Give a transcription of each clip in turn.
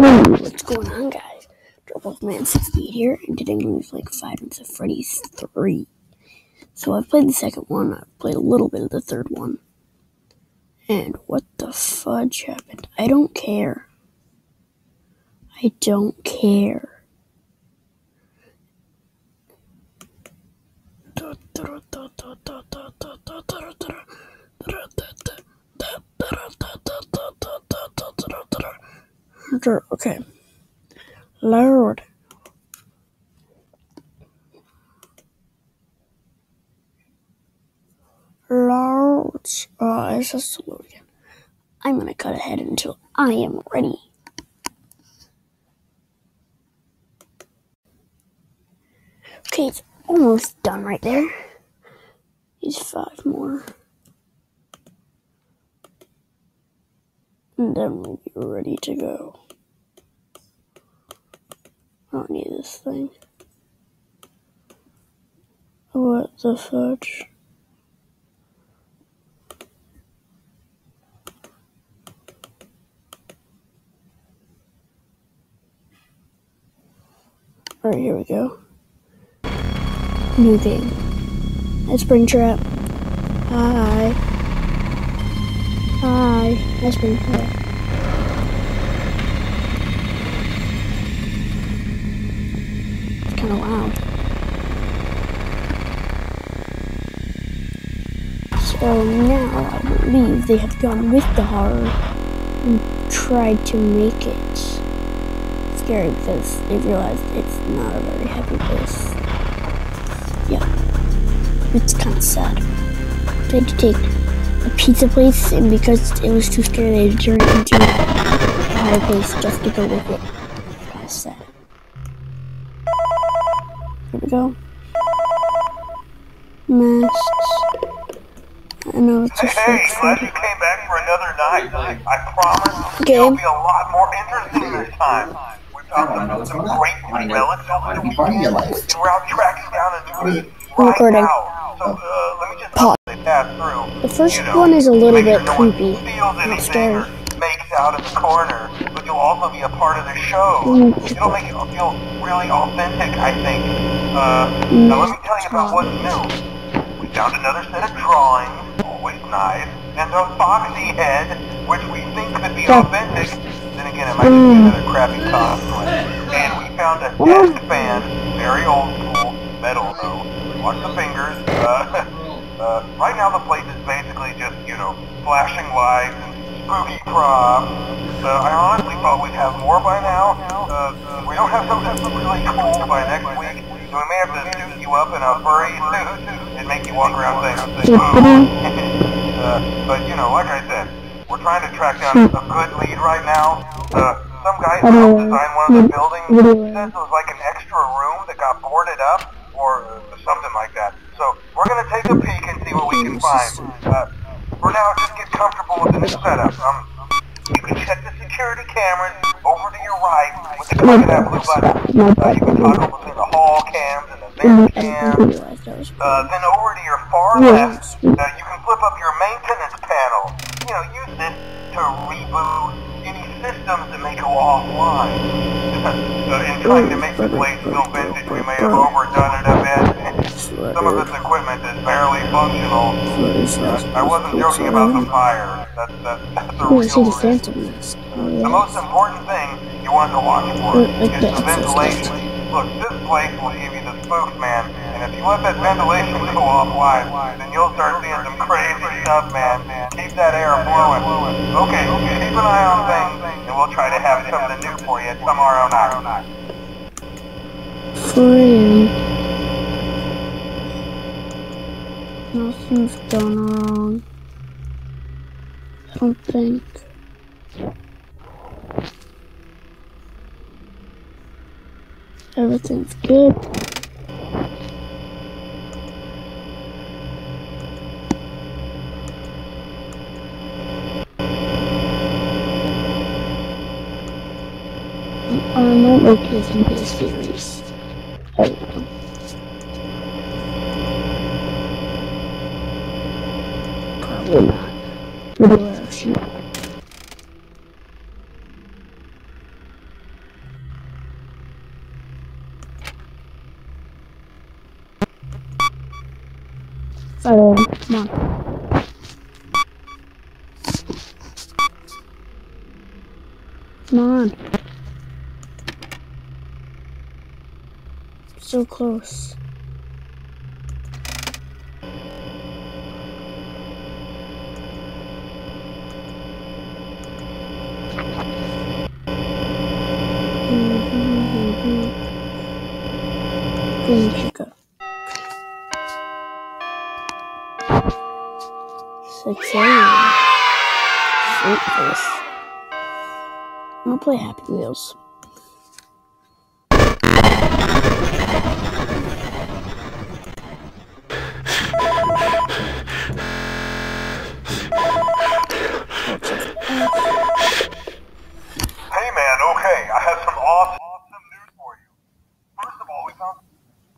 What's going on, guys? Drop Man 68 here, and today I'm going to like Five Nights at Freddy's 3. So I've played the second one, I've played a little bit of the third one. And what the fudge happened? I don't care. I don't care. Okay. Lord. Lord. Uh, oh, it's again. I'm gonna cut ahead until I am ready. Okay, it's almost done right there. He's five more. And then we'll be ready to go. I don't need this thing. What the fudge? Alright, here we go. New game. Springtrap. Hi. Hi. That's Springtrap. It's So now I believe they have gone with the horror and tried to make it scary because they realized it's not a very happy place. Yeah, it's kind of sad. They had to take a pizza place, and because it was too scary, they turned it into a higher place just to go with it. Kind of sad. Here go. Masks. I know it's a Hey, fake glad you came back for another night. I promise Okay. it'll be a lot more interesting this time. We found some, some great relics over the weekend, and we're out tracking down a new I'm right recording. now. So, uh, let me just Pause. they pass through. The first You know, one is a little bit sure no creepy. Steals Not anything scary. Makes out in the corner, but you'll also be a part of the show. It'll make it feel really authentic, I think. Uh, now let me tell you about what's new. We found another set of drawings, always nice, and a foxy head, which we think could be authentic. Then again, it might just be another crappy cosplay. And we found a desk fan, very old school, metal though. Watch the fingers. Uh, uh, right now the place is basically just, you know, flashing lights and spooky props. Uh, I honestly thought we'd have more by now. Uh, we don't have something really cool by next week, so we may have to suit you up in a furry suit and make you walk around saying, uh, but you know, like I said, we're trying to track down a good lead right now. Uh, some guy who helped design one of the buildings says it was like an extra room that got boarded up or uh, something like that. So we're gonna take a peek and see what we can find. Uh, for now, just comfortable with the new setup. Um, you can check the security cameras over to your right with the click of that blue button. Uh, you can toggle between the hall cams and the vent cams. realized that was Uh, then over to your far left, uh, you can flip up your maintenance panel. You know, use this to reboot any systems that may go offline. uh, in trying to make the place feel vintage, we may have overdone it. Some of this equipment is barely functional. I wasn't joking about the fire. That's, that's, that's a Oh, see real the risk. The most important thing you want to watch for is the ventilation. Look, this place will give you the spooks, man. And if you let that ventilation go offline, then you'll start seeing some crazy stuff, man. Keep that air blowing. Okay, keep an eye on things, and we'll try to have something new for you tomorrow night. Friend. Nothing's gone wrong. I don't think. Everything's good. I'm not looking for this series. Know. Oh, come on. Come on. So close. Six a.m. Fruitless. Gonna play Happy Wheels.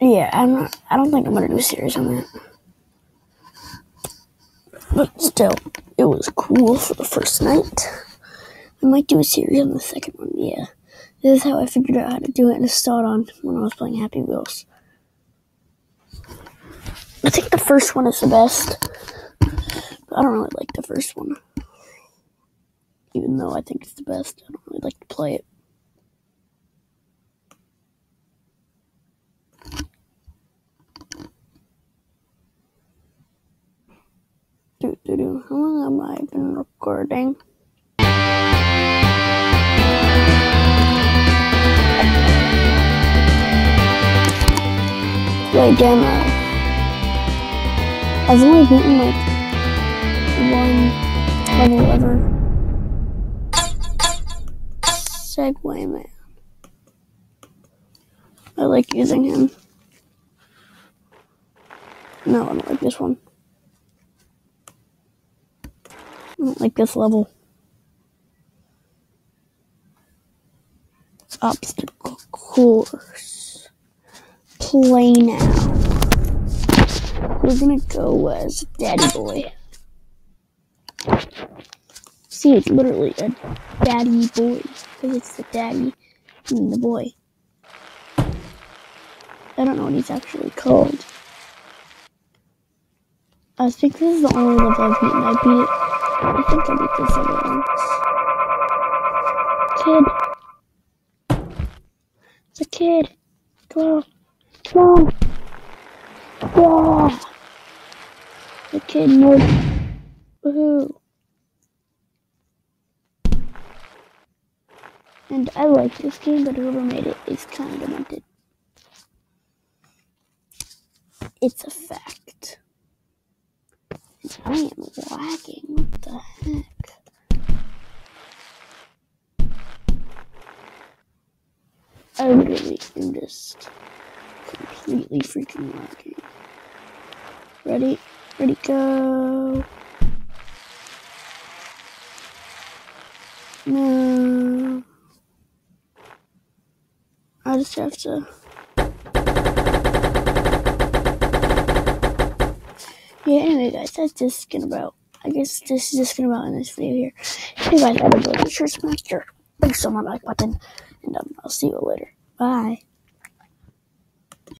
Yeah, I'm not. I don't think I'm gonna do a series on that. But still, it was cool for the first night. I might do a series on the second one. Yeah, this is how I figured out how to do it and start on when I was playing Happy Wheels. I think the first one is the best. But I don't really like the first one, even though I think it's the best. I don't really like to play it. Do. How long have I been recording? Play demo. I've only beaten like one level ever. Segway man. I like using him. No, I don't like this one. I don't like this level. Obstacle course. Play now. We're gonna go as Daddy Boy. See, it's literally a Daddy Boy because it's the daddy and the boy. I don't know what he's actually called. I think this is the only level I've beaten. I beat it. I think I beat this level once. Kid. It's a kid. Come on. Yeah. The kid knows. Woohoo. And I like this game, but whoever made it is kind of demented. It's a fact. I am lagging. What the heck? I really am just completely freaking lagging. Ready? Ready, go. No. I just have to. Yeah, anyway, guys, that's just gonna about. I guess this is just gonna about in this video here. Hey guys, I enjoyed the shirt master. Thanks so much, like button, and um, I'll see you later. Bye.